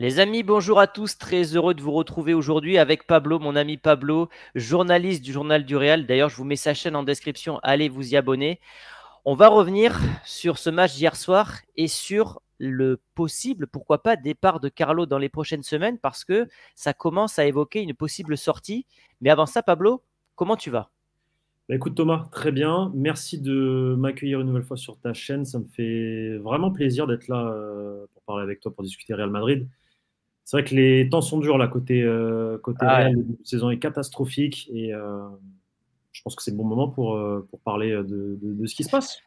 Les amis, bonjour à tous. Très heureux de vous retrouver aujourd'hui avec Pablo, mon ami Pablo, journaliste du Journal du Real. D'ailleurs, je vous mets sa chaîne en description. Allez vous y abonner. On va revenir sur ce match d'hier soir et sur le possible, pourquoi pas, départ de Carlo dans les prochaines semaines parce que ça commence à évoquer une possible sortie. Mais avant ça, Pablo, comment tu vas? Bah, écoute Thomas, très bien. Merci de m'accueillir une nouvelle fois sur ta chaîne. Ça me fait vraiment plaisir d'être là euh, pour parler avec toi, pour discuter Real Madrid. C'est vrai que les temps sont durs là côté euh, côté ah La saison est catastrophique et euh, je pense que c'est le bon moment pour, euh, pour parler de, de, ce qui se passe.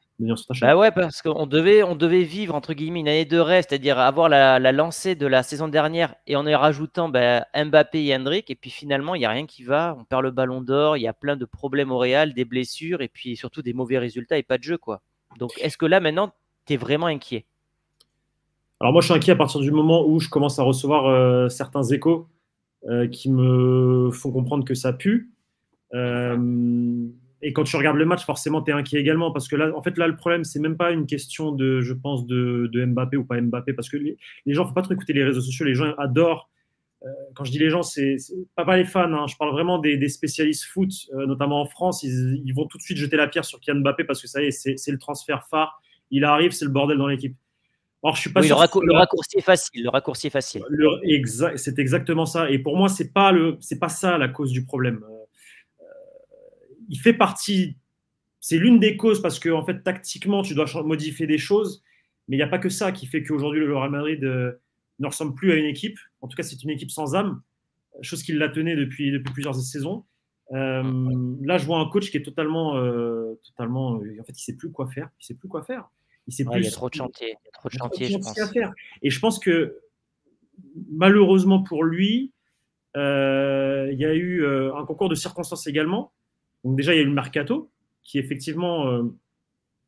Bah ouais, parce qu'on devait, on devait vivre entre guillemets une année de rêve, c'est-à-dire avoir la, la, lancée de la saison dernière et en y rajoutant bah, Mbappé et Hendrik, et puis finalement il n'y a rien qui va, on perd le ballon d'or, il y a plein de problèmes au Real, des blessures et puis surtout des mauvais résultats et pas de jeu quoi. Donc est-ce que là maintenant tu es vraiment inquiet? Alors moi, je suis inquiet à partir du moment où je commence à recevoir euh, certains échos euh, qui me font comprendre que ça pue. Euh, et quand tu regardes le match, forcément, tu es inquiet également parce que là, en fait, là, le problème, c'est même pas une question de, je pense, de, Mbappé ou pas Mbappé parce que les, gens, faut pas trop écouter les réseaux sociaux. Les gens adorent. quand je dis les gens, c'est pas, pas les fans. Hein, je parle vraiment des, spécialistes foot, notamment en France. Ils, ils, vont tout de suite jeter la pierre sur Kylian Mbappé parce que ça y est, c'est le transfert phare. Il arrive, c'est le bordel dans l'équipe je suis pas le, raccourci est facile. Le raccourci est facile. c'est exactement ça. Et pour moi, c'est pas le, c'est pas ça la cause du problème. Euh, il fait partie. C'est l'une des causes parce que en fait, tactiquement, tu dois modifier des choses, mais il n'y a pas que ça qui fait qu'aujourd'hui le Real Madrid euh, ne ressemble plus à une équipe. En tout cas, c'est une équipe sans âme, chose qui l'a tenait depuis depuis plusieurs saisons. Euh, là, je vois un coach qui est totalement, totalement. En fait, il sait plus quoi faire. Il sait plus quoi faire. Il, plus, y a trop de chantiers. trop de chantiers, je pense. À faire. Et je pense que malheureusement pour lui, euh, il y a eu euh, un concours de circonstances également. Donc déjà, il y a eu le mercato qui effectivement, euh,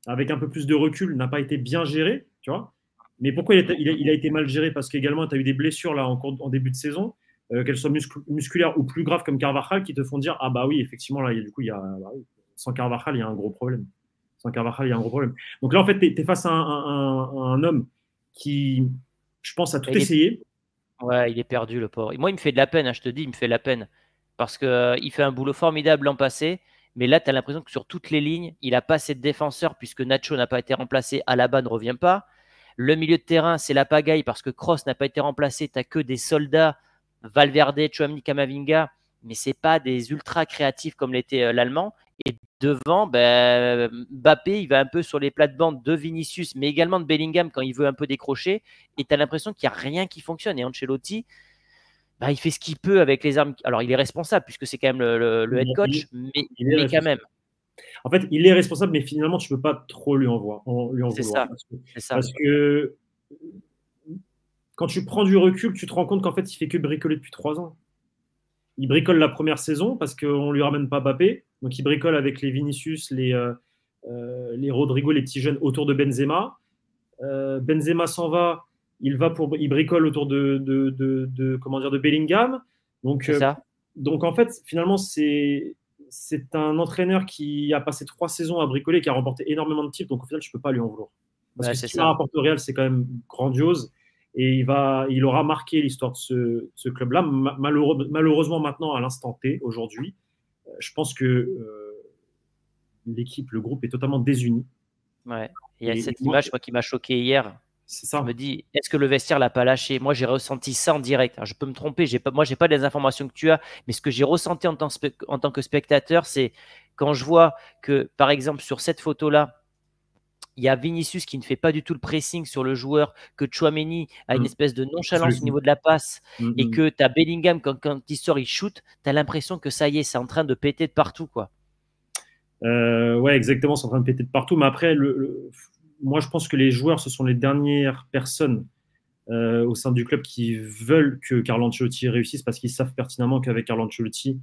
avec un peu plus de recul, n'a pas été bien géré, tu vois. Mais pourquoi il a, il a, été mal géré? Parce qu'également, tu as eu des blessures là en, en début de saison, qu'elles soient musculaires ou plus graves comme Carvajal, qui te font dire ah bah oui, effectivement là, il y a, du coup, il y a, bah sans Carvajal, il y a un gros problème sans Carvajal, il y a un gros problème. Donc là, en fait, tu es, face à un, homme qui, je pense, a tout essayé. Ouais, il est perdu, le pauvre. moi, il me fait de la peine, hein, je te dis, il me fait de la peine. Parce qu'il euh, il fait un boulot formidable l'an passé. Mais là, tu as l'impression que sur toutes les lignes, il n'a pas assez de défenseurs puisque Nacho n'a pas été remplacé. Alaba ne revient pas. Le milieu de terrain, c'est la pagaille parce que Cross n'a pas été remplacé. Tu n'as que des soldats, Valverde, Chouamni, Kamavinga, mais c'est pas des ultra créatifs comme l'était euh, l'Allemand. Et devant, ben, Mbappé, il va un peu sur les plates-bandes de Vinicius, mais également de Bellingham quand il veut un peu décrocher. Et tu as l'impression qu'il n'y a rien qui fonctionne. Et Ancelotti, ben, il fait ce qu'il peut avec les armes. Alors, il est responsable puisque c'est quand même le, head coach, mais, il quand même. En fait, il est responsable, mais finalement, tu ne peux pas trop lui en, voir, lui en vouloir. Ça, parce que, quand tu prends du recul, tu te rends compte qu'en fait, il fait que bricoler depuis trois ans. Il bricole la première saison parce qu'on ne lui ramène pas Mbappé. Donc il bricole avec les Vinicius, les, euh, euh, les Rodrigo, les petits jeunes autour de Benzema. Euh, Benzema s'en va, il va pour, il bricole autour de, de, de, comment dire, de Bellingham. Donc, donc en fait, finalement, c'est c'est un entraîneur qui a passé trois saisons à bricoler, qui a remporté énormément de titres. Donc au final, je ne peux pas lui en vouloir. Parce que ce qu'il rapporte au Real, c'est quand même grandiose. Et il, va, il aura marqué l'histoire de ce, ce club-là. malheureusement, maintenant, à l'instant T, aujourd'hui, je pense que euh, l'équipe, le groupe est totalement désuni. Ouais. il y a cette image moi, qui m'a choqué hier. C'est ça. Je me dis, est-ce que le vestiaire l'a pas lâché? Moi, j'ai ressenti ça en direct. je peux me tromper. J'ai pas, moi, j'ai pas les informations que tu as, mais ce que j'ai ressenti en tant, en tant que spectateur, c'est quand je vois que, par exemple, sur cette photo-là, il y a Vinicius qui ne fait pas du tout le pressing sur le joueur, que Chouameni a une mm. espèce de nonchalance au niveau de la passe, mm, et mm. que tu as Bellingham, quand, quand, il sort, il shoot, tu as l'impression que ça y est, c'est en train de péter de partout. quoi. Euh, ouais, exactement, c'est en train de péter de partout. Mais après, le, moi, je pense que les joueurs, ce sont les dernières personnes euh, au sein du club qui veulent que Carlo Ancelotti réussisse parce qu'ils savent pertinemment qu'avec Carlo Ancelotti,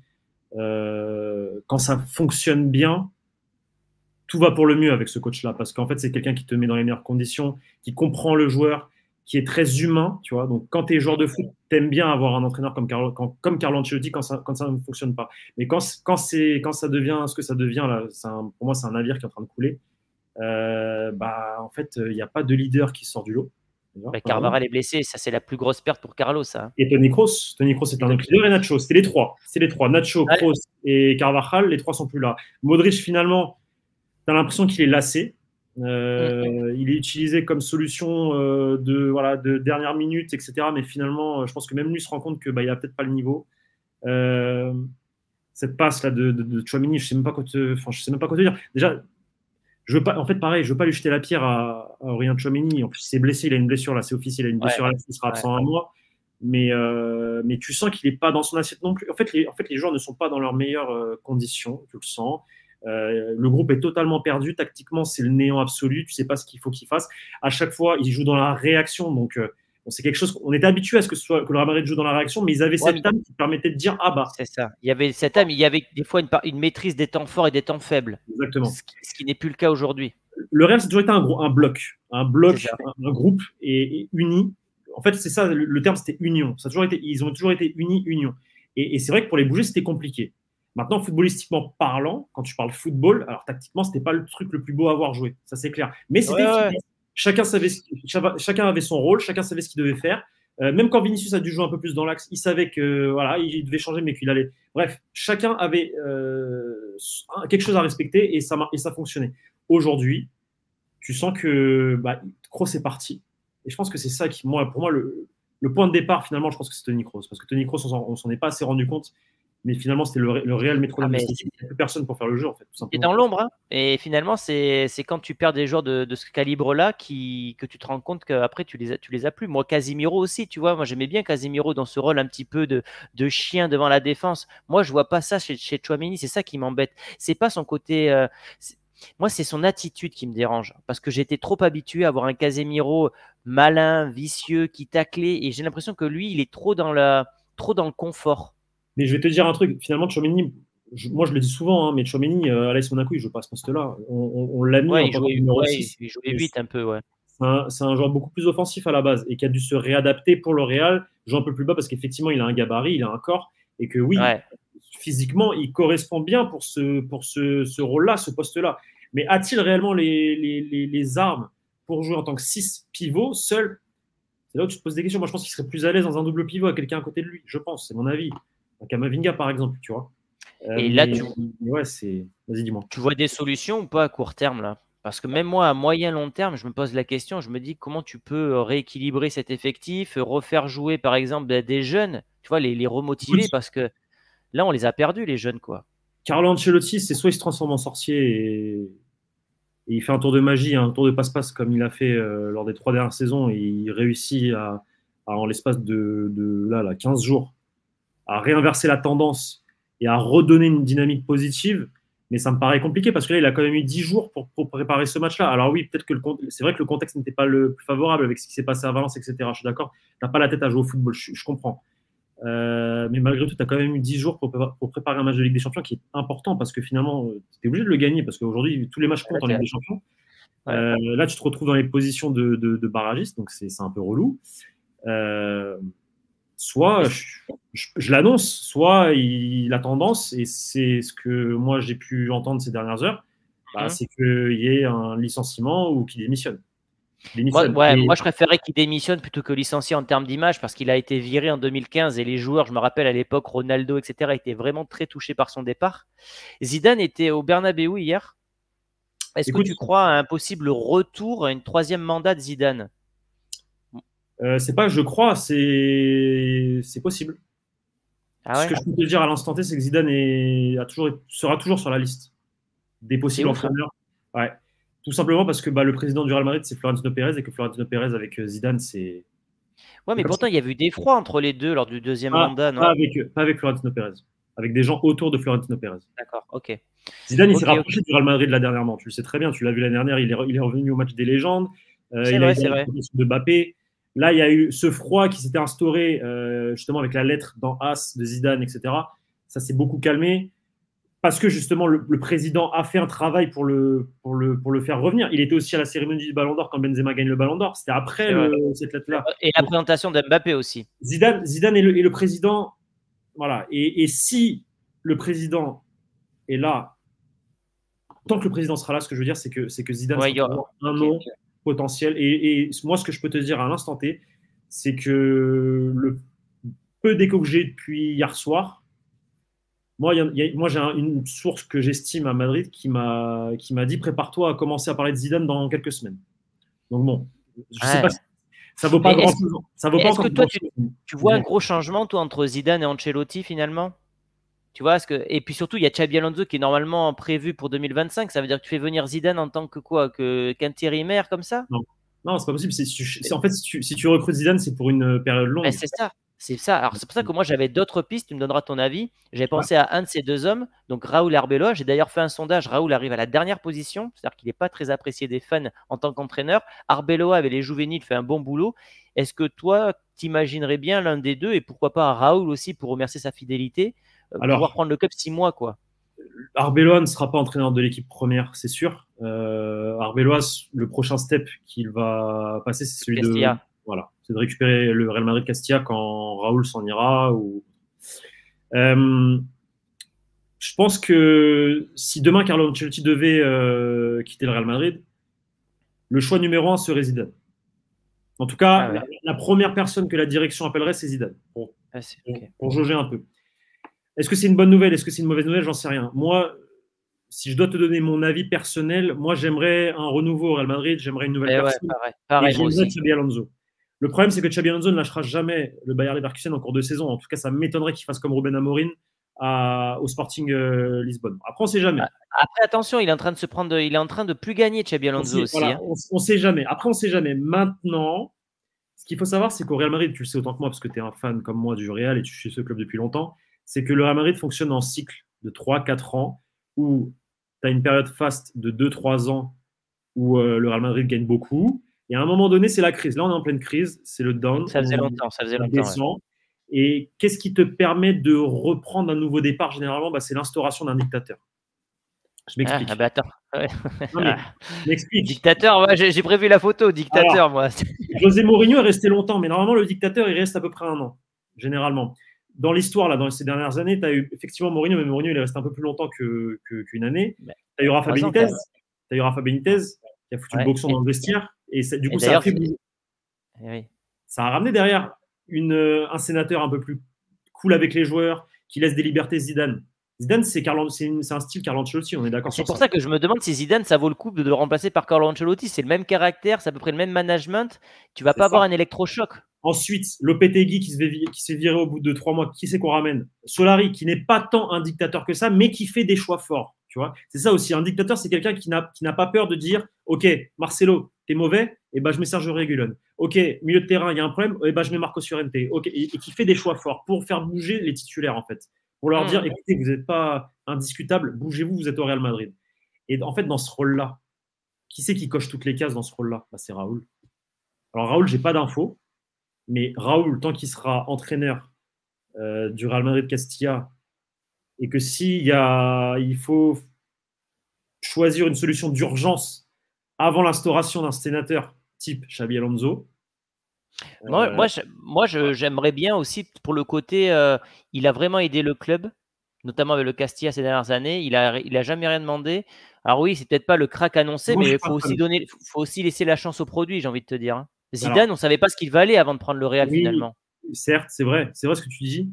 euh, quand ça fonctionne bien, tout va pour le mieux avec ce coach-là, parce qu'en fait, c'est quelqu'un qui te met dans les meilleures conditions, qui comprend le joueur, qui est très humain, tu vois. Donc, quand tu es joueur de foot, tu aimes bien avoir un entraîneur comme Carlo, comme Carlo Ancelotti quand ça, quand ça ne fonctionne pas. Mais quand, quand, quand ça devient ce que ça devient, là, pour moi, c'est un navire qui est en train de couler. Euh, bah, en fait, il n'y a pas de leader qui sort du lot. Bah, Carvajal est blessé, ça c'est la plus grosse perte pour Carlos. Ça. Et Tony Kroos, Tony Kroos est un leader et Nacho, c'est les trois. C'est les trois. Nacho, Kroos et Carvajal, les trois sont plus là. Modric finalement, tu as l'impression qu'il est lassé. Euh. Il est utilisé comme solution euh, de, voilà, de dernière minute, etc. Mais finalement, je pense que même lui se rend compte qu'il bah, n'a peut-être pas le niveau. Euh, cette passe là de, de, de Chouamini, je sais même pas quoi te, je sais même pas quoi te dire. Déjà, je veux pas, en fait, pareil, je veux pas lui jeter la pierre à, à Aurélien Chouamini. En plus, il s'est blessé, il a une blessure là, c'est officiel, il a une blessure là, il sera absent un mois. Mais, euh, mais tu sens qu'il n'est pas dans son assiette non plus. En fait, les, en fait, les joueurs ne sont pas dans leurs meilleures euh, conditions, tu le sens. Euh, le groupe est totalement perdu. Tactiquement, c'est le néant absolu. Tu sais pas ce qu'il faut qu'il fasse. À chaque fois, ils jouent dans la réaction. Donc, euh, c'est quelque chose qu'on était habitué à ce que, ce soit, que le Real Madrid joue dans la réaction, mais ils avaient cette âme qui permettait de dire ah bah. C'est ça. Il y avait cette âme, il y avait des fois une, une maîtrise des temps forts et des temps faibles. Exactement. Ce qui, n'est plus le cas aujourd'hui. Le Real, c'est toujours été un, un, bloc, un bloc, un, groupe et, uni. En fait, c'est ça, le, terme c'était union. Ça a toujours été, ils ont toujours été unis, union. Et, c'est vrai que pour les bouger, c'était compliqué. Maintenant, footballistiquement parlant, quand tu parles football, alors tactiquement, c'était pas le truc le plus beau à avoir joué, ça c'est clair. Mais c'était Chacun, savait chacun avait son rôle, chacun savait ce qu'il devait faire. Euh, même quand Vinicius a dû jouer un peu plus dans l'axe, il savait que voilà, il devait changer, mais qu'il allait. Bref, chacun avait euh, quelque chose à respecter et ça, et ça fonctionnait. Aujourd'hui, tu sens que bah, Kroos est parti. Et je pense que c'est ça qui, moi, pour moi, le, le, point de départ, finalement, je pense que c'est Tony Kroos. Parce que Tony Kroos, on s'en est pas assez rendu compte mais finalement c'était le, le, réel métro ah, Il n'y a plus personne pour faire le jeu en fait. Et dans l'ombre, hein. et finalement c'est quand tu perds des joueurs de, de ce calibre-là qui, que tu te rends compte qu'après tu les, as, tu les as plus. Moi Casimiro aussi, tu vois, moi j'aimais bien Casimiro dans ce rôle un petit peu de, de chien devant la défense. Moi je vois pas ça chez, chez Chouameni, c'est ça qui m'embête. C'est pas son côté... Euh, moi, c'est son attitude qui me dérange parce que j'étais trop habitué à avoir un Casemiro malin, vicieux, qui taclait et j'ai l'impression que lui, il est trop dans, la, trop dans le confort. Mais je vais te dire un truc, finalement, Chomini, moi je le dis souvent, hein, mais Chomini, euh, Alex Monaco, il joue pas à ce poste-là. On, l'a mis en tant que numéro 6. Il jouait vite un peu, ouais. C'est un, joueur beaucoup plus offensif à la base et qui a dû se réadapter pour le Real, jouer un peu plus bas parce qu'effectivement, il a un gabarit, il a un corps et que oui, physiquement, il correspond bien pour ce, pour ce, ce rôle-là, ce poste-là. Mais a-t-il réellement les, les, les, armes pour jouer en tant que 6 pivot seul? C'est là où tu te poses des questions. Moi, je pense qu'il serait plus à l'aise dans un double pivot à quelqu'un à côté de lui. Je pense, c'est mon avis. Kamavinga, par exemple, tu vois. Euh, et là, tu... Ouais, c'est... Vas-y, dis-moi. Tu vois des solutions ou pas à court terme, là? Parce que même moi, à moyen long terme, je me pose la question, je me dis comment tu peux rééquilibrer cet effectif, refaire jouer, par exemple, des jeunes, tu vois, les, les remotiver, parce que là, on les a perdus, les jeunes, quoi. Carlo Ancelotti, c'est soit il se transforme en sorcier et, il fait un tour de magie, un tour de passe-passe comme il a fait euh, lors des trois dernières saisons, et il réussit à, en l'espace de, de là, là, 15 jours, à réinverser la tendance et à redonner une dynamique positive. Mais ça me paraît compliqué parce que là, il a quand même eu 10 jours pour, préparer ce match-là. Alors oui, peut-être que c'est vrai que le contexte n'était pas le plus favorable avec ce qui s'est passé à Valence, etc. Je suis d'accord. Tu n'as pas la tête à jouer au football, je, comprends. Euh, mais malgré tout, tu as quand même eu 10 jours pour, préparer un match de Ligue des Champions qui est important parce que finalement, euh, tu es obligé de le gagner parce qu'aujourd'hui, tous les matchs comptent en Ligue des Champions. Euh, là, tu te retrouves dans les positions de, de, de barragiste, donc c'est un peu relou. Euh, soit je, l'annonce, soit il a tendance, et c'est ce que moi j'ai pu entendre ces dernières heures, bah, mmh. c'est qu'il y ait un licenciement ou qu'il démissionne. Moi, moi, je préférais qu'il démissionne plutôt que licencier en termes d'image parce qu'il a été viré en 2015 et les joueurs, je me rappelle à l'époque, Ronaldo, etc., étaient vraiment très touchés par son départ. Zidane était au Bernabeu hier. Est-ce que tu crois à un possible retour, à une troisième mandat de Zidane? Euh, c'est pas je crois, c'est possible. Ah Ce que je peux te dire à l'instant T, c'est que Zidane est, a toujours, sera toujours sur la liste des possibles entraîneurs. Ouais. Tout simplement parce que bah, le président du Real Madrid, c'est Florentino Pérez et que Florentino Pérez avec euh, Zidane, c'est. Ouais, mais pourtant, il y a eu des froids entre les deux lors du deuxième mandat, non pas avec, pas avec Florentino Pérez. Avec des gens autour de Florentino Pérez. D'accord, ok. Zidane, il s'est rapproché du Real Madrid la dernièrement. Tu le sais très bien, tu l'as vu l'année dernière, il est, il est revenu au match des légendes. Euh, il vrai, a de Mbappé. Là, il y a eu ce froid qui s'était instauré euh, justement avec la lettre dans As de Zidane, etc. Ça s'est beaucoup calmé parce que justement le, président a fait un travail pour le, pour, le, pour le faire revenir. Il était aussi à la cérémonie du Ballon d'Or quand Benzema gagne le Ballon d'Or. C'était après cette lettre-là. Et la présentation d'Mbappé aussi. Zidane, Zidane est, le, président. Voilà. Et, si le président est là, tant que le président sera là, ce que je veux dire, c'est que, c'est que Zidane sera un an potentiel. Et, moi, ce que je peux te dire à l'instant T, c'est que le peu d'écho que j'ai depuis hier soir, moi, moi j'ai une source que j'estime à Madrid qui m'a dit prépare-toi à commencer à parler de Zidane dans quelques semaines. Donc bon, je sais pas ça vaut pas grand chose. Ça vaut pas Est-ce que toi, tu, vois un gros changement toi entre Zidane et Ancelotti finalement? Tu vois, ce que... Et puis surtout, il y a Xabi Alonso qui est normalement prévu pour 2025. Ça veut dire que tu fais venir Zidane en tant que quoi? Que, Qu'intérimaire comme ça? Non, non c'est pas possible. En fait, si tu, si tu recrutes Zidane, c'est pour une période longue. c'est ça. C'est ça. Alors, c'est pour ça que moi, j'avais d'autres pistes. Tu me donneras ton avis. J'avais pensé à un de ces deux hommes, donc Raoul Arbeloa. J'ai d'ailleurs fait un sondage. Raoul arrive à la dernière position, c'est-à-dire qu'il n'est pas très apprécié des fans en tant qu'entraîneur. Arbeloa, avec les juvéniles, fait un bon boulot. Est-ce que toi, t'imaginerais bien l'un des deux et pourquoi pas Raoul aussi pour remercier sa fidélité? euh, Alors, pouvoir prendre le club six mois, quoi Arbeloa ne sera pas entraîneur de l'équipe première, c'est sûr. Euh, Arbeloa, le prochain step qu'il va passer, c'est celui de voilà, c'est de récupérer le Real Madrid Castilla quand Raoul s'en ira. Ou... Euh, je pense que si demain Carlo Ancelotti devait euh, quitter le Real Madrid, le choix numéro un serait Zidane. En tout cas, ah la, première personne que la direction appellerait, c'est Zidane. Pour, ah, pour jauger un peu. Est-ce que c'est une bonne nouvelle? Est-ce que c'est une mauvaise nouvelle? J'en sais rien. Moi, si je dois te donner mon avis personnel, moi j'aimerais un renouveau au Real Madrid, j'aimerais une nouvelle eh personne. pareil, j'aimerais Alonso. Le problème, c'est que Xabi Alonso ne lâchera jamais le Bayern Leverkusen en cours de saison. En tout cas, ça m'étonnerait qu'il fasse comme Ruben Amorin au Sporting euh, Lisbonne. Après, on ne sait jamais. Après, attention, il est en train de se prendre, il est en train de plus gagner Xabi Alonso aussi. Hein. On ne sait jamais. Après, on ne sait jamais. Maintenant, ce qu'il faut savoir, c'est qu'au Real Madrid, tu le sais autant que moi, parce que tu es un fan comme moi du Real et tu suis ce club depuis longtemps, c'est que le Real Madrid fonctionne en cycle de 3-4 ans où tu as une période faste de 2-3 ans où euh, le Real Madrid gagne beaucoup. Et à un moment donné, c'est la crise. Là, on est en pleine crise, c'est le down. Ça faisait longtemps, ça faisait longtemps. Et qu'est-ce qui te permet de reprendre un nouveau départ généralement? Bah, C'est l'instauration d'un dictateur. Je m'explique. Ah, bah attends. Ouais. m'explique. Dictateur, j'ai prévu la photo, dictateur, moi. José Mourinho est resté longtemps, mais normalement, le dictateur, il reste à peu près un an, généralement. Dans l'histoire, là, dans ces dernières années, tu as eu effectivement Mourinho, mais Mourinho, il est resté un peu plus longtemps qu'une que, année. Tu as eu Rafa Benitez, tu as eu Rafa Benitez, qui a foutu le boxon dans le vestiaire. Et du coup, ça a, fait... Eh ça a ramené derrière une, euh, un sénateur un peu plus cool avec les joueurs, qui laisse des libertés Zidane. Zidane, c'est un style Carlo Ancelotti, on est d'accord C'est pour ça. que je me demande si Zidane, ça vaut le coup de le remplacer par Carlo Ancelotti. C'est le même caractère, c'est à peu près le même management. Tu vas pas avoir un électrochoc. Ensuite, Lopetegui qui se, fait, qui se virer au bout de trois mois, qui c'est qu'on ramène? Solari, qui n'est pas tant un dictateur que ça, mais qui fait des choix forts. Tu vois? C'est ça aussi. Un dictateur, c'est quelqu'un qui n'a pas peur de dire Ok, Marcelo, t'es mauvais, et eh ben je mets Sergio Regulon. Ok, milieu de terrain, il y a un problème, et eh ben je mets Marco Surente. Ok, et, qui fait des choix forts pour faire bouger les titulaires en fait, pour leur dire mmh. écoutez, vous n'êtes pas indiscutable, bougez-vous, vous êtes au Real Madrid. Et en fait, dans ce rôle-là, qui c'est qui coche toutes les cases dans ce rôle-là? Bah, C'est Raoul. Alors Raoul, j'ai pas d'infos, mais Raoul, tant qu'il sera entraîneur euh, du Real Madrid Castilla, et que s'il y a, il faut choisir une solution d'urgence avant l'instauration d'un sénateur type Xabi Alonso. Moi, euh, moi, j'aimerais bien aussi pour le côté, euh, il a vraiment aidé le club, notamment avec le Castilla ces dernières années. Il a, il a jamais rien demandé. Alors oui, c'est peut-être pas le crack annoncé, mais il faut aussi donner, faut aussi laisser la chance au produit, j'ai envie de te dire. Zidane, on savait pas ce qu'il valait avant de prendre le Real finalement. Certes, c'est vrai, c'est vrai ce que tu dis,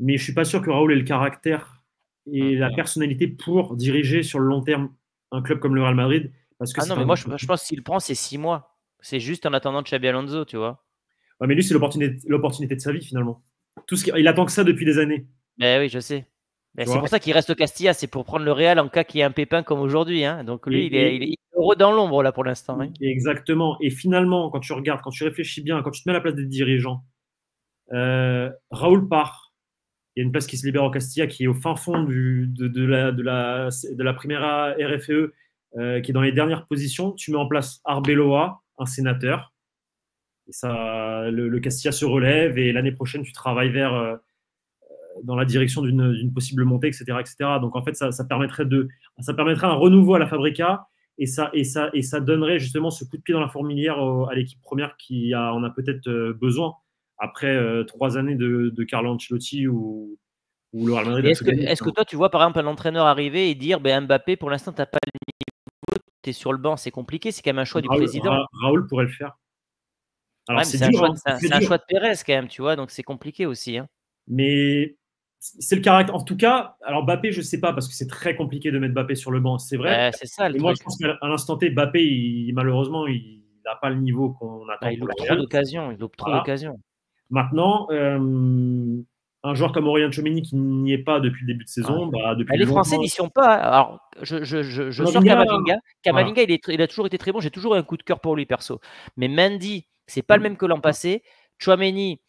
mais je suis pas sûr que Raoul ait le caractère et la personnalité pour diriger sur le long terme un club comme le Real Madrid. Parce que ah non, mais moi, je, pense que s'il prend, c'est six mois. C'est juste en attendant Xabi Alonso, tu vois. mais lui, c'est l'opportunité de sa vie, finalement. Tout ce il attend que ça depuis des années. Ben oui, je sais. C'est pour ça qu'il reste au Castilla, c'est pour prendre le Real en cas qu'il y ait un pépin comme aujourd'hui. Hein. Donc lui, il, est, heureux dans l'ombre là pour l'instant. Hein. Exactement. Et finalement, quand tu regardes, quand tu réfléchis bien, quand tu te mets à la place des dirigeants, euh, Raoul part. Il y a une place qui se libère au Castilla qui est au fin fond du, de, la, de, la, de la Primera RFE euh, qui est dans les dernières positions. Tu mets en place Arbeloa, un sénateur. Et ça, le, Castilla se relève et l'année prochaine, tu travailles vers euh, dans la direction d'une possible montée, etc., etc. Donc en fait, ça, permettrait de, ça permettrait un renouveau à la Fabrica et ça, et ça, et ça donnerait justement ce coup de pied dans la fourmilière à l'équipe première qui a, en a peut-être euh, besoin après trois années de, de Carlo Ancelotti ou, ou le Real Madrid. Est-ce que, est que, toi, tu vois par exemple un entraîneur arriver et dire ben, Mbappé, pour l'instant, tu n'as pas le tu es sur le banc, c'est compliqué. C'est quand même un choix du président. Raoul pourrait le faire. c'est un, choix, hein. un, choix de Pérez quand même, tu vois, donc c'est compliqué aussi. Hein. Mais c'est le caractère. En tout cas, alors Bappé, je ne sais pas, parce que c'est très compliqué de mettre Bappé sur le banc, c'est vrai. c'est ça le Moi, je pense qu'à l'instant T, Bappé, malheureusement, il n'a pas le niveau qu'on attend. il loupe trop d'occasions. Il trop d'occasions. Maintenant, euh, un joueur comme Aurélien Chomini qui n'y est pas depuis le début de saison. Bah, depuis les Français n'y sont pas. Alors, je, je, je, je sors Kamavinga. Kamavinga, il, est, il, a toujours été très bon. J'ai toujours un coup de cœur pour lui, perso. Mais Mendy, c'est pas le même que l'an passé. Chouameni,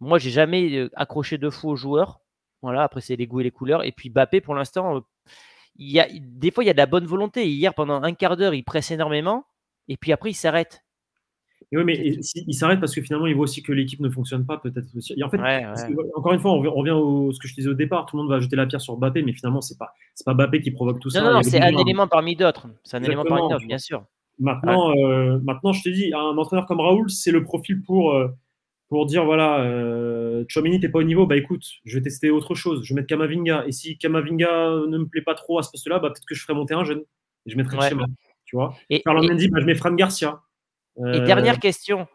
moi, j'ai jamais euh, accroché de fou aux joueurs. Voilà, après, c'est les goûts et les couleurs. Et puis, Bappé, pour l'instant, euh, il y a, des fois, il y a de la bonne volonté. Hier, pendant un quart d'heure, il presse énormément. Et puis après, il s'arrête. Oui, mais il s'arrête parce que finalement, il voit aussi que l'équipe ne fonctionne pas, peut-être aussi. Et en fait, encore une fois, on revient au ce que je disais au départ. Tout le monde va jeter la pierre sur Bappé, mais finalement, c'est pas c'est pas Bappé qui provoque tout ça. Non, non, c'est un élément parmi d'autres. C'est un élément parmi d'autres, bien sûr. Maintenant, euh, maintenant, je te dis, un entraîneur comme Raoul, c'est le profil pour euh, pour dire voilà, euh, Chomini t'es pas au niveau, bah écoute, je vais tester autre chose. Je vais mettre Kamavinga. Et si Kamavinga ne me plaît pas trop à ce poste-là, bah peut-être que je ferai monter un jeune. Et je mettrai ouais. schéma. Tu vois. Et, Carlo Mendy, bah, je mets Fran Garcia. Et dernière euh, question.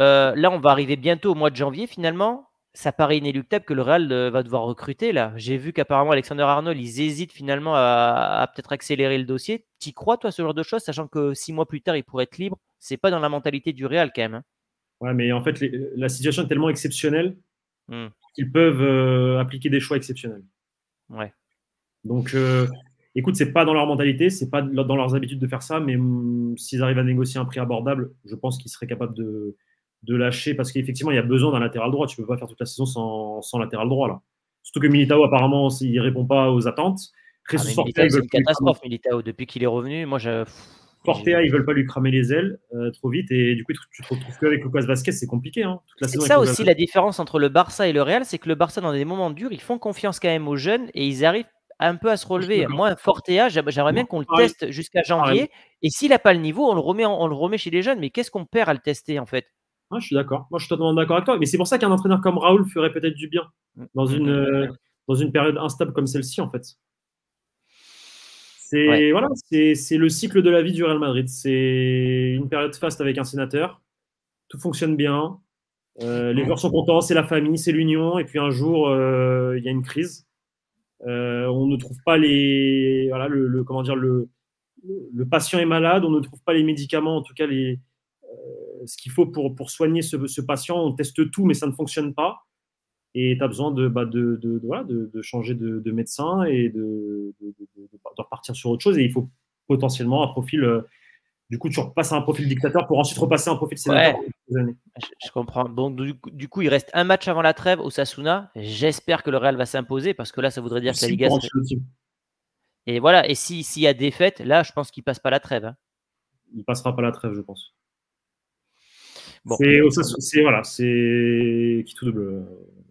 Euh, là, on va arriver bientôt au mois de janvier finalement. Ça paraît inéluctable que le Real euh, va devoir recruter là. J'ai vu qu'apparemment Alexander Arnold, ils hésitent finalement à, peut-être accélérer le dossier. Tu crois toi ce genre de choses, sachant que six mois plus tard il pourrait être libre? C'est pas dans la mentalité du Real quand même. Hein. Ouais, mais en fait la situation est tellement exceptionnelle hmm. qu'ils peuvent appliquer des choix exceptionnels. Ouais. Donc écoute, c'est pas dans leur mentalité, c'est pas dans leurs habitudes de faire ça, mais hum, s'ils arrivent à négocier un prix abordable, je pense qu'ils seraient capables de, de lâcher parce qu'effectivement, il y a besoin d'un latéral droit. Tu peux pas faire toute la saison sans, sans latéral droit là. Surtout que Militao, apparemment, s'il répond pas aux attentes. Ah, c'est une catastrophe, Militao. Depuis qu'il est revenu, moi, je. Fortea, ils veulent pas lui cramer les ailes euh, trop vite et du coup, tu te retrouves qu'avec Lucas Vasquez, c'est compliqué. Hein, c'est ça aussi la différence entre le Barça et le Real, c'est que le Barça, dans des moments durs, ils font confiance quand même aux jeunes et ils arrivent un peu à se relever. Moi, Fortea, j'aimerais bien qu'on le teste jusqu'à janvier. Et s'il n'a pas le niveau, on le, remet, on le remet chez les jeunes. Mais qu'est-ce qu'on perd à le tester en fait? Je suis d'accord. Moi, je suis totalement d'accord avec toi. Mais c'est pour ça qu'un entraîneur comme Raoul ferait peut-être du bien mmh. dans une, euh, dans une période instable comme celle-ci en fait. C'est voilà, c'est le cycle de la vie du Real Madrid. C'est une période faste avec un sénateur. Tout fonctionne bien. Euh, les joueurs sont contents, c'est la famille, c'est l'union. Et puis un jour, euh, il y a une crise. Euh, on ne trouve pas les, voilà, le, comment dire, le, le, patient est malade, on ne trouve pas les médicaments, en tout cas les, ce qu'il faut pour, pour soigner ce, ce, patient. On teste tout, mais ça ne fonctionne pas. Et tu as besoin de, bah, de, de, de, de, changer de, médecin et de, repartir sur autre chose. Et il faut potentiellement un profil euh, du coup, tu repasses à un profil dictateur pour ensuite repasser à un profil sénateur. Je, comprends. Donc, du, coup, il reste un match avant la trêve au Sasuna. J'espère que le Real va s'imposer parce que là, ça voudrait dire que la Liga. Et voilà. Et s'il y a défaite, là, je pense qu'il passe pas la trêve. Hein. Il passera pas la trêve, je pense. C'est voilà, c'est qui tout double.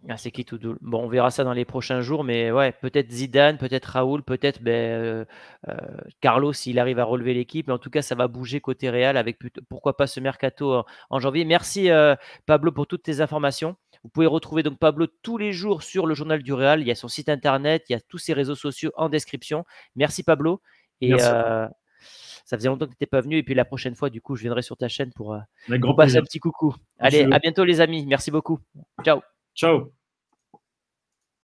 Ah, c'est qui tout double. Bon, on verra ça dans les prochains jours, mais ouais, peut-être Zidane, peut-être Raoul, peut-être ben, euh, euh, Carlos s'il arrive à relever l'équipe. Mais en tout cas, ça va bouger côté Real avec pourquoi pas ce mercato en, janvier. Merci euh, Pablo pour toutes tes informations. Vous pouvez retrouver donc Pablo tous les jours sur le journal du Real. Il y a son site internet, il y a tous ses réseaux sociaux en description. Merci Pablo. Et ça faisait longtemps que tu n'étais pas venu. Et puis la prochaine fois, du coup, je viendrai sur ta chaîne pour, pour passer un petit coucou. Allez, à bientôt les amis. Merci beaucoup. Ciao. Ciao.